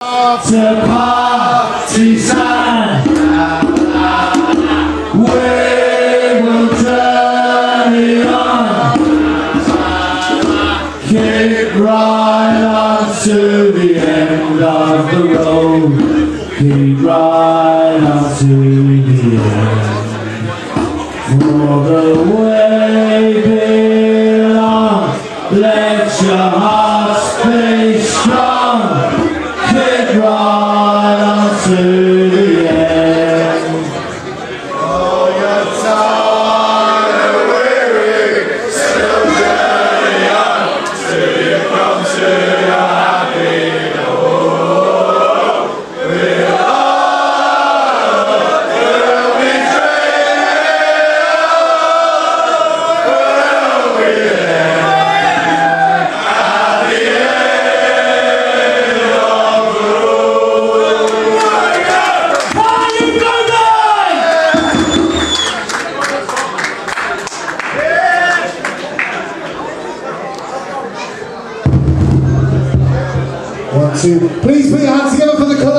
to partisan. We will turn it on. Keep right on to the end of the road. Keep right on to the end. For the way belongs. Let your hearts right One, two. Please put your hands together for the.